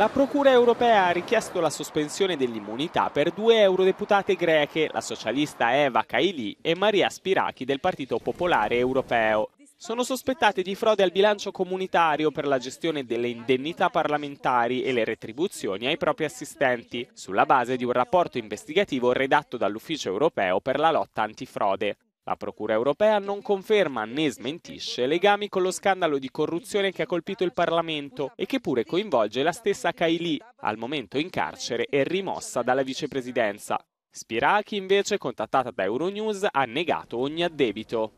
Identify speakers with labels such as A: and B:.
A: La Procura europea ha richiesto la sospensione dell'immunità per due eurodeputate greche, la socialista Eva Kaili e Maria Spiraki del Partito Popolare Europeo. Sono sospettate di frode al bilancio comunitario per la gestione delle indennità parlamentari e le retribuzioni ai propri assistenti, sulla base di un rapporto investigativo redatto dall'Ufficio europeo per la lotta antifrode. La Procura europea non conferma né smentisce legami con lo scandalo di corruzione che ha colpito il Parlamento e che pure coinvolge la stessa Kaili, al momento in carcere e rimossa dalla vicepresidenza. Spiraki, invece, contattata da Euronews, ha negato ogni addebito.